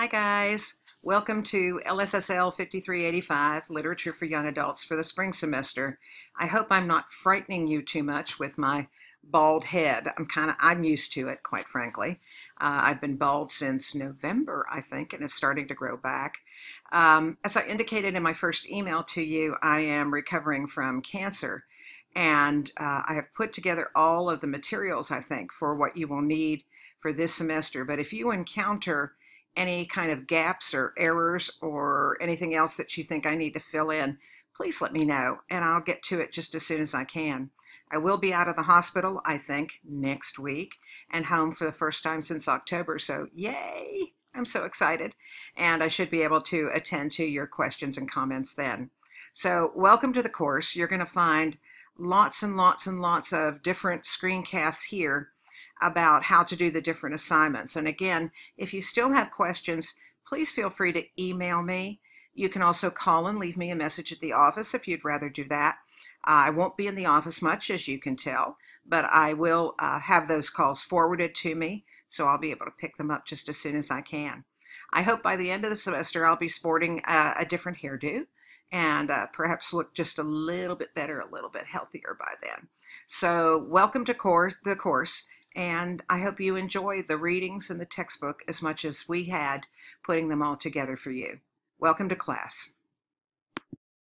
Hi guys, welcome to LSSL 5385, Literature for Young Adults for the spring semester. I hope I'm not frightening you too much with my bald head. I'm kind of, I'm used to it, quite frankly. Uh, I've been bald since November, I think, and it's starting to grow back. Um, as I indicated in my first email to you, I am recovering from cancer and uh, I have put together all of the materials, I think, for what you will need for this semester. But if you encounter any kind of gaps or errors or anything else that you think I need to fill in, please let me know and I'll get to it just as soon as I can. I will be out of the hospital, I think, next week and home for the first time since October. So, yay! I'm so excited. And I should be able to attend to your questions and comments then. So, welcome to the course. You're going to find lots and lots and lots of different screencasts here about how to do the different assignments. And again, if you still have questions, please feel free to email me. You can also call and leave me a message at the office if you'd rather do that. I won't be in the office much, as you can tell, but I will uh, have those calls forwarded to me, so I'll be able to pick them up just as soon as I can. I hope by the end of the semester I'll be sporting a, a different hairdo and uh, perhaps look just a little bit better, a little bit healthier by then. So, welcome to the course. And I hope you enjoy the readings and the textbook as much as we had putting them all together for you. Welcome to class.